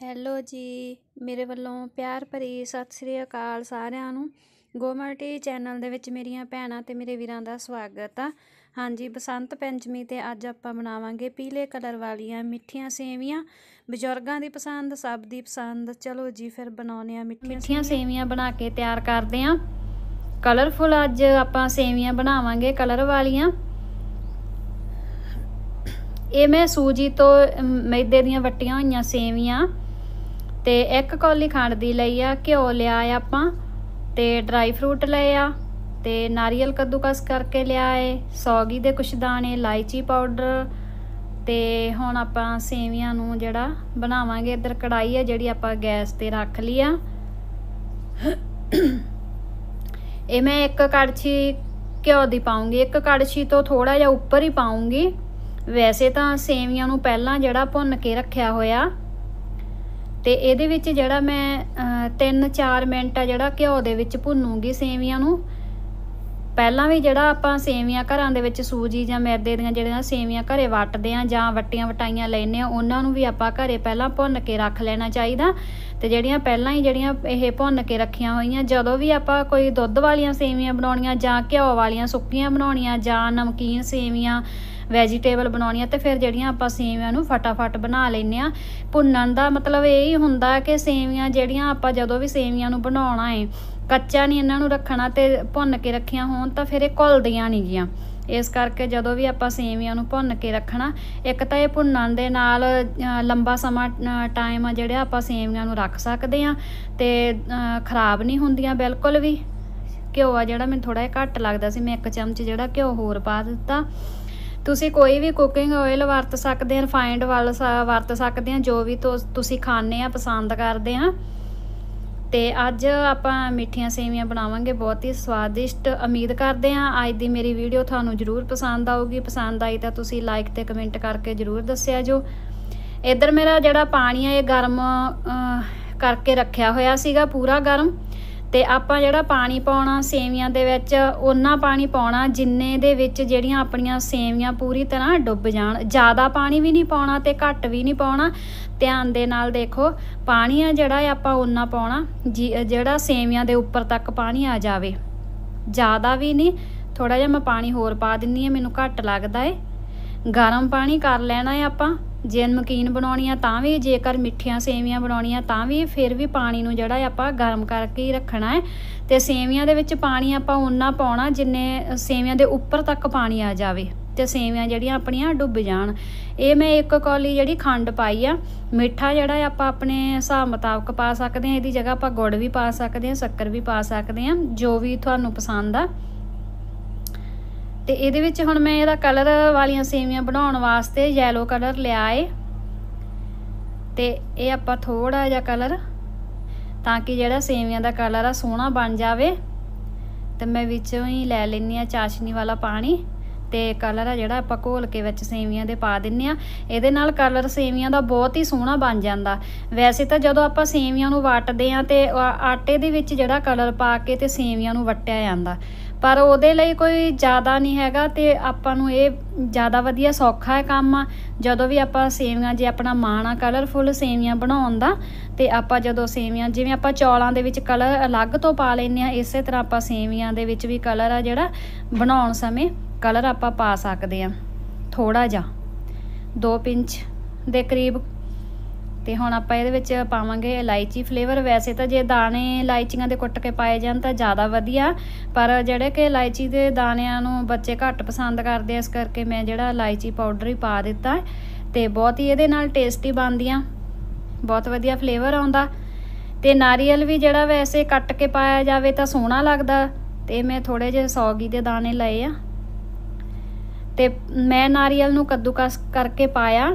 Hello ਜੀ ਮੇਰੇ ਵੱਲੋਂ ਪਿਆਰ ਭਰੀ ਸਤਿ ਸ੍ਰੀ ਅਕਾਲ ਸਾਰਿਆਂ ਨੂੰ। ਗੋਮਲਟੀ ਚੈਨਲ ਦੇ ਵਿੱਚ ਮੇਰੀਆਂ ਭੈਣਾਂ ਤੇ ਮੇਰੇ ਵੀਰਾਂ ਦਾ ਸਵਾਗਤ ਆ। ਹਾਂਜੀ ਬਸੰਤ ਪੰਚਮੀ ਤੇ ਅੱਜ ਆਪਾਂ ਬਣਾਵਾਂਗੇ ਪੀਲੇ ਕਲਰ ਵਾਲੀਆਂ ਮਿੱਠੀਆਂ ਸੇਵੀਆਂ। ਬਜ਼ੁਰਗਾਂ ਦੀ ਪਸੰਦ ਸਭ ਦੀ ਪਸੰਦ। ਚਲੋ ਜੀ ਫਿਰ ਬਣਾਉਨੇ ਆ ਮਿੱਠੀਆਂ ਸੇਵੀਆਂ। ਬਣਾ ਕੇ ਤਿਆਰ ਕਰਦੇ ਆ ਕਲਰਫੁਲ ਅੱਜ ਆਪਾਂ ਸੇਵੀਆਂ ਬਣਾਵਾਂਗੇ ਕਲਰ ਵਾਲੀਆਂ। ਇਹ ਮੈਂ ਸੂਜੀ ਤੋਂ ਮੈਦੇ ਦੀਆਂ ਵੱਟੀਆਂ ਹੋਈਆਂ ਸੇਵੀਆਂ। ਤੇ ਇੱਕ ਕੌਲੀ ਖੰਡ ਦੀ ਲਈ ਆ, ਘਿਓ ਲਿਆ ਆ ਆਪਾਂ, ਤੇ ਡਰਾਈ ਫਰੂਟ ਲਏ ਆ, ਤੇ ਨਾਰੀਅਲ ਕੱਦੂਕਸ ਕਰਕੇ ਲਿਆ ਏ, ਸੌਗੀ ਦੇ ਕੁਛ ਦਾਣੇ, ਇਲਾਇਚੀ ਪਾਊਡਰ ਤੇ ਹੁਣ ਆਪਾਂ ਸੇਵੀਆਂ ਨੂੰ ਜਿਹੜਾ ਬਣਾਵਾਂਗੇ, ਇੱਧਰ ਕੜਾਈ ਆ ਜਿਹੜੀ ਆਪਾਂ ਗੈਸ ਤੇ ਰੱਖ ਲਈ ਆ। ਇਹ ਮੈਂ ਇੱਕ ਕੜਛੀ ਘਿਓ ਦੀ ਪਾਉਂਗੀ, ਇੱਕ ਕੜਛੀ ਤੋਂ ਥੋੜਾ ਜਿਹਾ ਉੱਪਰ ਹੀ ਪਾਉਂਗੀ। ਵੈਸੇ ਤਾਂ ਸੇਵੀਆਂ ਨੂੰ ਪਹਿਲਾਂ ਜਿਹੜਾ ਭੁੰਨ ਕੇ ਰੱਖਿਆ ਹੋਇਆ ਤੇ ਇਹਦੇ ਵਿੱਚ ਜਿਹੜਾ ਮੈਂ 3-4 ਮਿੰਟ ਆ ਜਿਹੜਾ ਘਿਓ ਦੇ ਵਿੱਚ ਭੁੰਨੂਗੀ ਸੇਵੀਆਂ ਨੂੰ। ਪਹਿਲਾਂ ਵੀ ਜਿਹੜਾ ਆਪਾਂ ਸੇਵੀਆਂ ਘਰਾਂ ਦੇ ਵਿੱਚ ਸੂਜੀ ਜਾਂ ਮੈਦੇ ਦੀਆਂ ਜਿਹੜੀਆਂ ਸੇਵੀਆਂ ਘਰੇ ਵੱਟਦੇ ਆ ਜਾਂ ਵੱਟੀਆਂ ਵਟਾਈਆਂ ਲੈਨੇ ਆ, ਉਹਨਾਂ ਨੂੰ ਵੀ ਆਪਾਂ ਘਰੇ ਪਹਿਲਾਂ ਭੁੰਨ ਕੇ ਰੱਖ ਲੈਣਾ ਚਾਹੀਦਾ। ਤੇ ਜਿਹੜੀਆਂ ਪਹਿਲਾਂ ਹੀ ਜਿਹੜੀਆਂ ਇਹ ਭੁੰਨ ਕੇ ਰੱਖੀਆਂ ਹੋਈਆਂ, ਜਦੋਂ ਵੀ ਆਪਾਂ ਕੋਈ ਦੁੱਧ ਵਾਲੀਆਂ ਸੇਵੀਆਂ ਬਣਾਉਣੀਆਂ ਜਾਂ ਘਿਓ ਵਾਲੀਆਂ ਸੁੱਕੀਆਂ ਬਣਾਉਣੀਆਂ ਜਾਂ ਨਮਕੀਨ ਸੇਵੀਆਂ ਵੈਜੀਟੇਬਲ ਬਣਾਉਣੀਆਂ ਤੇ ਫਿਰ ਜਿਹੜੀਆਂ ਆਪਾਂ ਸੇਵੀਆਂ ਨੂੰ ਫਟਾਫਟ ਬਣਾ ਲੈਨੇ ਆ ਭੁੰਨਣ ਦਾ ਮਤਲਬ ਇਹ ਹੀ ਹੁੰਦਾ ਕਿ ਸੇਵੀਆਂ ਜਿਹੜੀਆਂ ਆਪਾਂ ਜਦੋਂ ਵੀ ਸੇਵੀਆਂ ਨੂੰ ਬਣਾਉਣਾ ਹੈ ਕੱਚਾ ਨਹੀਂ ਇਹਨਾਂ ਨੂੰ ਰੱਖਣਾ ਤੇ ਭੁੰਨ ਕੇ ਰੱਖੀਆਂ ਹੋਣ ਤਾਂ ਫਿਰ ਇਹ ਘੁਲਦੀਆਂ ਨਹੀਂ ਗੀਆਂ। ਇਸ ਕਰਕੇ ਜਦੋਂ ਵੀ ਆਪਾਂ ਸੇਵੀਆਂ ਨੂੰ ਭੁੰਨ ਕੇ ਰੱਖਣਾ, ਇੱਕ ਤਾਂ ਇਹ ਭੁੰਨਣ ਦੇ ਨਾਲ ਲੰਬਾ ਸਮਾਂ ਟਾਈਮ ਆ ਜਿਹੜਾ ਆਪਾਂ ਸੇਵੀਆਂ ਨੂੰ ਰੱਖ ਸਕਦੇ ਆ ਤੇ ਖਰਾਬ ਨਹੀਂ ਹੁੰਦੀਆਂ ਬਿਲਕੁਲ ਵੀ। ਘਿਓ ਆ ਜਿਹੜਾ ਮੈਨੂੰ ਥੋੜਾ ਜਿਹਾ ਘੱਟ ਲੱਗਦਾ ਸੀ, ਮੈਂ ਇੱਕ ਚਮਚ ਜਿਹੜਾ ਘਿਓ ਹੋਰ ਪਾ ਦਿੱਤਾ। ਤੁਸੀਂ ਕੋਈ ਵੀ ਕੁਕਿੰਗ ਆਇਲ ਵਰਤ ਸਕਦੇ ਆ ਰਿਫਾਈਨਡ ਵਾਲ ਵਰਤ ਸਕਦੇ ਆ ਜੋ ਵੀ ਤੁਸੀਂ ਖਾਣੇ ਆ, ਪਸੰਦ ਕਰਦੇ ਆ। ਤੇ ਅੱਜ ਆਪਾਂ ਮਿੱਠੀਆਂ ਸੇਵੀਆਂ ਬਣਾਵਾਂਗੇ, ਬਹੁਤ ਹੀ ਸਵਾਦਿਸ਼ਟ। ਉਮੀਦ ਕਰਦੇ ਆ ਅੱਜ ਦੀ ਮੇਰੀ ਵੀਡੀਓ ਤੁਹਾਨੂੰ ਜਰੂਰ ਪਸੰਦ ਆਊਗੀ। ਪਸੰਦ ਆਈ ਤਾਂ ਤੁਸੀਂ ਲਾਈਕ ਤੇ ਕਮੈਂਟ ਕਰਕੇ ਜਰੂਰ ਦੱਸਿਆ ਜੋ। ਇੱਧਰ ਮੇਰਾ ਜਿਹੜਾ ਪਾਣੀ ਆ, ਇਹ ਗਰਮ ਕਰਕੇ ਰੱਖਿਆ ਹੋਇਆ ਸੀਗਾ, ਪੂਰਾ ਗਰਮ। ਤੇ ਆਪਾਂ ਜਿਹੜਾ ਪਾਣੀ ਪਾਉਣਾ ਸੇਵੀਆਂ ਦੇ ਵਿੱਚ ਉਹਨਾਂ ਪਾਣੀ ਪਾਉਣਾ ਜਿੰਨੇ ਦੇ ਵਿੱਚ ਜਿਹੜੀਆਂ ਆਪਣੀਆਂ ਸੇਵੀਆਂ ਪੂਰੀ ਤਰ੍ਹਾਂ ਡੁੱਬ ਜਾਣ। ਜ਼ਿਆਦਾ ਪਾਣੀ ਵੀ ਨਹੀਂ ਪਾਉਣਾ ਤੇ ਘੱਟ ਵੀ ਨਹੀਂ ਪਾਉਣਾ। ਧਿਆਨ ਦੇ ਨਾਲ ਦੇਖੋ, ਪਾਣੀ ਆ ਜਿਹੜਾ ਇਹ ਆਪਾਂ ਉਹਨਾਂ ਪਾਉਣਾ, ਜੀ- ਜਿਹੜਾ ਸੇਵੀਆਂ ਦੇ ਉੱਪਰ ਤੱਕ ਪਾਣੀ ਆ ਜਾਵੇ। ਜ਼ਿਆਦਾ ਵੀ ਨਹੀਂ ਥੋੜਾ ਜਿਹਾ ਮੈਂ ਪਾਣੀ ਹੋਰ ਪਾ ਦਿੰਨੀ ਆ, ਮੈਨੂੰ ਘੱਟ ਲੱਗਦਾ ਏ। ਗਰਮ ਪਾਣੀ ਕਰ ਲੈਣਾ ਹੈ ਆਪਾਂ। ਜੇ ਨਮਕੀਨ ਬਣਾਉਣੀ ਆ ਤਾਂ ਵੀ ਜੇਕਰ ਮਿੱਠੀਆਂ ਸੇਵੀਆਂ ਬਣਾਉਣੀਆਂ, ਤਾਂ ਵੀ ਫਿਰ ਵੀ ਪਾਣੀ ਨੂੰ ਜਿਹੜਾ ਹੈ ਆਪਾਂ ਗਰਮ ਕਰਕੇ ਹੀ ਰੱਖਣਾ ਹੈ। ਤੇ ਸੇਵੀਆਂ ਦੇ ਵਿੱਚ ਪਾਣੀ ਆਪਾਂ ਉਨਾ ਪਾਉਣਾ ਜਿੰਨੇ ਸੇਵੀਆਂ ਦੇ ਉੱਪਰ ਤੱਕ ਪਾਣੀ ਆ ਜਾਵੇ ਤੇ ਸੇਵੀਆਂ ਜਿਹੜੀਆਂ ਆਪਣੀਆਂ ਡੁੱਬ ਜਾਣ। ਇਹ ਮੈਂ ਇੱਕ ਕੌਲੀ ਜਿਹੜੀ ਖੰਡ ਪਾਈ ਆ, ਮਿੱਠਾ ਜਿਹੜਾ ਆਪਾਂ ਆਪਣੇ ਹਿਸਾਬ ਮੁਤਾਬਕ ਪਾ ਸਕਦੇ ਹਾਂ, ਇਹਦੀ ਜਗ੍ਹਾ ਆਪਾਂ ਗੁੜ ਵੀ ਪਾ ਸਕਦੇ ਹਾਂ, ਸ਼ੱਕਰ ਵੀ ਪਾ ਸਕਦੇ ਹਾਂ, ਜੋ ਵੀ ਤੁਹਾਨੂੰ ਪਸੰਦ ਆ। ਤੇ ਇਹਦੇ ਵਿੱਚ ਹੁਣ ਮੈਂ ਇਹਦਾ ਕਲਰ ਵਾਲੀਆਂ ਸੇਵੀਆਂ ਬਣਾਉਣ ਵਾਸਤੇ ਯੈਲੋ ਕਲਰ ਲਿਆ ਏ। ਤੇ ਇਹ ਆਪਾਂ ਥੋੜਾ ਜਿਹਾ ਕਲਰ ਤਾਂ ਕਿ ਜਿਹੜਾ ਸੇਵੀਆਂ ਦਾ ਕਲਰ ਆ ਸੋਹਣਾ ਬਣ ਜਾਵੇ। ਤੇ ਮੈਂ ਵਿੱਚੋਂ ਹੀ ਲੈ ਲੈਣੀ ਆ ਚਾਸ਼ਨੀ ਵਾਲਾ ਪਾਣੀ ਤੇ ਕਲਰ ਆ ਜਿਹੜਾ ਆਪਾਂ ਘੋਲ ਕੇ ਵਿੱਚ ਸੇਵੀਆਂ ਦੇ ਪਾ ਦਿੰਨੇ ਆ ਇਹਦੇ ਨਾਲ ਕਲਰ ਸੇਵੀਆਂ ਦਾ ਬਹੁਤ ਹੀ ਸੋਹਣਾ ਬਣ ਜਾਂਦਾ। ਵੈਸੇ ਤਾਂ ਜਦੋਂ ਆਪਾਂ ਸੇਵੀਆਂ ਨੂੰ ਵੱਟਦੇ ਆ ਤੇ ਆਟੇ ਦੇ ਵਿੱਚ ਜਿਹੜਾ ਕਲਰ ਪਾ ਕੇ ਤੇ ਸੇਵੀਆਂ ਨੂੰ ਵੱਟਿਆ ਜਾਂਦਾ। ਪਰ ਉਹਦੇ ਲਈ ਕੋਈ ਜ਼ਿਆਦਾ ਨਹੀਂ ਹੈਗਾ ਤੇ ਆਪਾਂ ਨੂੰ ਇਹ ਜ਼ਿਆਦਾ ਵਧੀਆ ਸੌਖਾ ਹੈ ਕੰਮ ਆ। ਜਦੋਂ ਵੀ ਆਪਾਂ ਸੇਵੀਆਂ, ਜੇ ਆਪਣਾ ਮਾਣ ਆ ਕਲਰਫੁਲ ਸੇਵੀਆਂ ਬਣਾਉਣ ਦਾ, ਤੇ ਆਪਾਂ ਜਦੋਂ ਸੇਵੀਆਂ, ਜਿਵੇਂ ਆਪਾਂ ਚੌਲਾਂ ਦੇ ਵਿੱਚ ਕਲਰ ਅਲੱਗ ਤੋਂ ਪਾ ਲੈਂਦੇ ਆ ਇਸੇ ਤਰ੍ਹਾਂ ਆਪਾਂ ਸੇਵੀਆਂ ਦੇ ਵਿੱਚ ਵੀ ਕਲਰ ਆ ਜਿਹੜਾ ਬਣਾਉਣ ਸਮੇਂ ਕਲਰ ਆਪਾਂ ਪਾ ਸਕਦੇ ਆ ਥੋੜਾ ਜਿਹਾ 2 ਪਿੰਚ ਦੇ ਕਰੀਬ ਤੇ ਹੁਣ ਆਪਾਂ ਇਹਦੇ ਵਿੱਚ ਪਾਵਾਂਗੇ ਇਲਾਇਚੀ ਫਲੇਵਰ ਵੈਸੇ ਤਾਂ ਜੇ ਦਾਣੇ ਇਲਾਇਚੀਆਂ ਦੇ ਕੁੱਟ ਕੇ ਪਾਏ ਜਾਣ ਤਾਂ ਜ਼ਿਆਦਾ ਵਧੀਆ, ਪਰ ਜਿਹੜੇ ਕਿ ਇਲਾਇਚੀ ਦੇ ਦਾਣਿਆਂ ਨੂੰ ਬੱਚੇ ਘੱਟ ਪਸੰਦ ਕਰਦੇ ਆ, ਇਸ ਕਰਕੇ ਮੈਂ ਜਿਹੜਾ ਇਲਾਇਚੀ ਪਾਊਡਰ ਹੀ ਪਾ ਦਿੱਤਾ ਹੈ ਤੇ ਬਹੁਤ ਹੀ ਇਹਦੇ ਨਾਲ ਟੇਸਟੀ ਬਣਦੀਆਂ, ਬਹੁਤ ਵਧੀਆ ਫਲੇਵਰ ਆਉਂਦਾ। ਤੇ ਨਾਰੀਅਲ ਵੀ ਜਿਹੜਾ ਵੈਸੇ ਕੱਟ ਕੇ ਪਾਇਆ ਜਾਵੇ ਤਾਂ ਸੋਹਣਾ ਲੱਗਦਾ, ਤੇ ਮੈਂ ਥੋੜੇ ਜਿਹੇ ਸੌਗੀ ਦੇ ਦਾਣੇ ਲਏ ਆ। ਤੇ ਮੈਂ ਨਾਰੀਅਲ ਨੂੰ ਕੱਦੂਕਸ ਕਰਕੇ ਪਾਇਆ।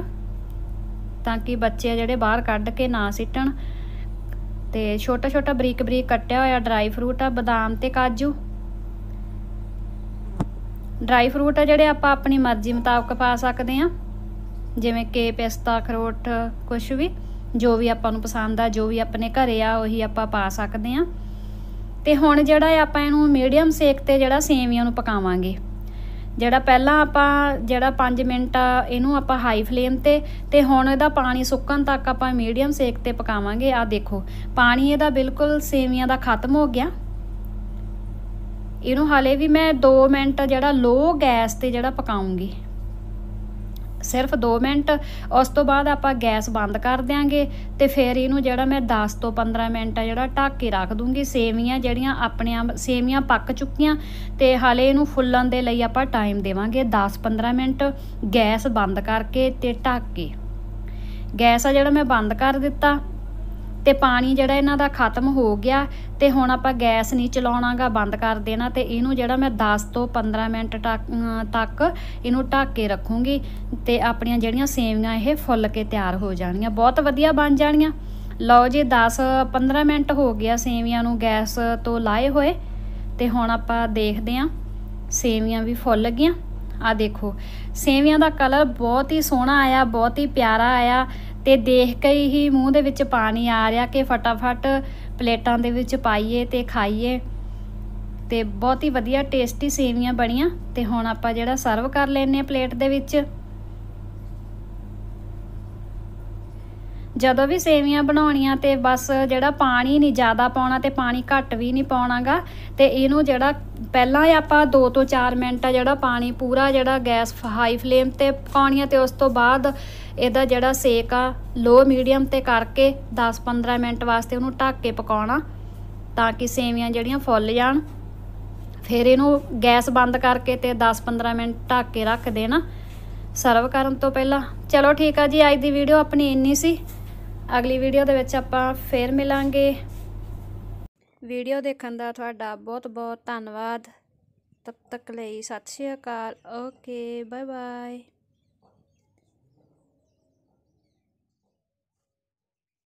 ਤਾਂ ਕਿ ਬੱਚੇ ਆ ਜਿਹੜੇ ਬਾਹਰ ਕੱਢ ਕੇ ਨਾ ਸਿੱਟਣ। ਤੇ ਛੋਟਾ ਛੋਟਾ ਬਰੀਕ ਬਰੀਕ ਕੱਟਿਆ ਹੋਇਆ ਡਰਾਈ ਫਰੂਟ ਆ, ਬਦਾਮ ਤੇ ਕਾਜੂ। ਡਰਾਈ ਫਰੂਟ ਆ ਜਿਹੜੇ ਆਪਾਂ ਆਪਣੀ ਮਰਜ਼ੀ ਮੁਤਾਬਕ ਪਾ ਸਕਦੇ ਆ, ਜਿਵੇਂ ਕਿ ਪਿਸਤਾ, ਅਖਰੋਟ ਕੁਝ ਵੀ, ਜੋ ਵੀ ਆਪਾਂ ਨੂੰ ਪਸੰਦ ਆ, ਜੋ ਵੀ ਆਪਣੇ ਘਰੇ ਆ, ਉਹੀ ਆਪਾਂ ਪਾ ਸਕਦੇ ਆ। ਤੇ ਹੁਣ ਜਿਹੜਾ ਹੈ ਆਪਾਂ ਇਹਨੂੰ ਮੀਡੀਅਮ ਸੇਕ ਤੇ ਜਿਹੜਾ ਸੇਵੀਆਂ ਨੂੰ ਪਕਾਵਾਂਗੇ। ਜਿਹੜਾ ਪਹਿਲਾਂ ਆਪਾਂ ਜਿਹੜਾ 5 ਮਿੰਟ ਇਹਨੂੰ ਆਪਾਂ ਹਾਈ ਫਲੇਮ ਤੇ ਤੇ ਹੁਣ ਇਹਦਾ ਪਾਣੀ ਸੁੱਕਣ ਤੱਕ ਆਪਾਂ ਮੀਡੀਅਮ ਸੇਕ ਤੇ ਪਕਾਵਾਂਗੇ। ਆ ਦੇਖੋ, ਪਾਣੀ ਇਹਦਾ ਬਿਲਕੁਲ ਸੇਵੀਆਂ ਦਾ ਖਤਮ ਹੋ ਗਿਆ। ਇਹਨੂੰ ਹਾਲੇ ਵੀ ਮੈਂ 2 ਮਿੰਟ ਜਿਹੜਾ ਲੋ ਗੈਸ ਤੇ ਜਿਹੜਾ ਪਕਾਉਂਗੀ। ਸਿਰਫ 2 ਮਿੰਟ, ਉਸ ਤੋਂ ਬਾਅਦ ਆਪਾਂ ਗੈਸ ਬੰਦ ਕਰ ਦਿਆਂਗੇ ਤੇ ਫਿਰ ਇਹਨੂੰ ਜਿਹੜਾ ਮੈਂ 10 ਤੋਂ 15 ਮਿੰਟ ਆ ਜਿਹੜਾ ਢੱਕ ਕੇ ਰੱਖ ਦੂੰਗੀ, ਸੇਵੀਆਂ ਜਿਹੜੀਆਂ ਆਪਣੇ ਆਪ ਸੇਵੀਆਂ ਪੱਕ ਚੁੱਕੀਆਂ ਤੇ ਹਾਲੇ ਇਹਨੂੰ ਫੁੱਲਣ ਦੇ ਲਈ ਆਪਾਂ ਟਾਈਮ ਦੇਵਾਂਗੇ 10-15 ਮਿੰਟ ਗੈਸ ਬੰਦ ਕਰਕੇ ਤੇ ਢੱਕ ਕੇ। ਗੈਸ ਆ ਜਿਹੜਾ ਮੈਂ ਬੰਦ ਕਰ ਦਿੱਤਾ ਤੇ ਪਾਣੀ ਜਿਹੜਾ ਇਹਨਾਂ ਦਾ ਖਤਮ ਹੋ ਗਿਆ ਤੇ ਹੁਣ ਆਪਾਂ ਗੈਸ ਨਹੀਂ ਚਲਾਉਣਾਗਾ, ਬੰਦ ਕਰ ਦੇਣਾ ਤੇ ਇਹਨੂੰ ਜਿਹੜਾ ਮੈਂ 10 ਤੋਂ 15 ਮਿੰਟ ਤੱਕ ਤੱਕ ਇਹਨੂੰ ਢੱਕ ਕੇ ਰੱਖੂੰਗੀ ਤੇ ਆਪਣੀਆਂ ਜਿਹੜੀਆਂ ਸੇਵੀਆਂ ਇਹ ਫੁੱਲ ਕੇ ਤਿਆਰ ਹੋ ਜਾਣਗੀਆਂ। ਬਹੁਤ ਵਧੀਆ ਬਣ ਜਾਣਗੀਆਂ। ਲਓ ਜੀ 10 15 ਮਿੰਟ ਹੋ ਗਿਆ ਸੇਵੀਆਂ ਨੂੰ ਗੈਸ ਤੋਂ ਲਾਏ ਹੋਏ ਤੇ ਹੁਣ ਆਪਾਂ ਦੇਖਦੇ ਆਂ ਸੇਵੀਆਂ ਵੀ ਫੁੱਲ ਗਈਆਂ। ਆ ਦੇਖੋ, ਸੇਵੀਆਂ ਦਾ ਕਲਰ ਬਹੁਤ ਹੀ ਸੋਹਣਾ ਆਇਆ, ਬਹੁਤ ਹੀ ਪਿਆਰਾ ਆਇਆ ਤੇ ਦੇਖ ਕੇ ਹੀ ਮੂੰਹ ਦੇ ਵਿੱਚ ਪਾਣੀ ਆ ਰਿਹਾ ਕਿ ਫਟਾਫਟ ਪਲੇਟਾਂ ਦੇ ਵਿੱਚ ਪਾਈਏ ਤੇ ਖਾਈਏ। ਤੇ ਬਹੁਤ ਹੀ ਵਧੀਆ ਟੇਸਟੀ ਸੇਵੀਆਂ ਬਣੀਆਂ। ਤੇ ਹੁਣ ਆਪਾਂ ਜਿਹੜਾ ਸਰਵ ਕਰ ਲੈਨੇ ਆ ਪਲੇਟ ਦੇ ਵਿੱਚ। ਜਦੋਂ ਵੀ ਸੇਵੀਆਂ ਬਣਾਉਣੀਆਂ ਤੇ ਬਸ ਜਿਹੜਾ ਪਾਣੀ ਨਹੀਂ ਜ਼ਿਆਦਾ ਪਾਉਣਾ ਤੇ ਪਾਣੀ ਘੱਟ ਵੀ ਨਹੀਂ ਪਾਉਣਾਗਾ ਤੇ ਇਹਨੂੰ ਜਿਹੜਾ ਪਹਿਲਾਂ ਹੀ ਆਪਾਂ 2 ਤੋਂ 4 ਮਿੰਟ ਜਿਹੜਾ ਪਾਣੀ ਪੂਰਾ ਜਿਹੜਾ ਗੈਸ ਹਾਈ ਫਲੇਮ ਤੇ ਪਕਾਉਣੀਆਂ ਤੇ ਉਸ ਤੋਂ ਬਾਅਦ ਇਹਦਾ ਜਿਹੜਾ ਸੇਕ ਆ ਲੋ ਮੀਡੀਅਮ ਤੇ ਕਰਕੇ 10-15 ਮਿੰਟ ਵਾਸਤੇ ਉਹਨੂੰ ਢੱਕ ਕੇ ਪਕਾਉਣਾ ਤਾਂ ਕਿ ਸੇਵੀਆਂ ਜਿਹੜੀਆਂ ਫੁੱਲ ਜਾਣ। ਫਿਰ ਇਹਨੂੰ ਗੈਸ ਬੰਦ ਕਰਕੇ ਤੇ 10-15 ਮਿੰਟ ਢੱਕ ਕੇ ਰੱਖ ਦੇਣਾ। ਸਰਵ ਕਰਨ ਤੋਂ ਪਹਿਲਾਂ। ਚਲੋ ਠੀਕ ਆ ਜੀ, ਅੱਜ ਦੀ ਵੀਡੀਓ ਆਪਣੀ ਇੰਨੀ ਸੀ। ਅਗਲੀ ਵੀਡੀਓ ਦੇ ਵਿੱਚ ਆਪਾਂ ਫੇਰ ਮਿਲਾਂਗੇ। ਵੀਡੀਓ ਦੇਖਣ ਦਾ ਤੁਹਾਡਾ ਬਹੁਤ ਬਹੁਤ ਧੰਨਵਾਦ। ਤਬ ਤੱਕ ਲਈ ਸਤਿ ਸ਼੍ਰੀ ਅਕਾਲ। Okay bye bye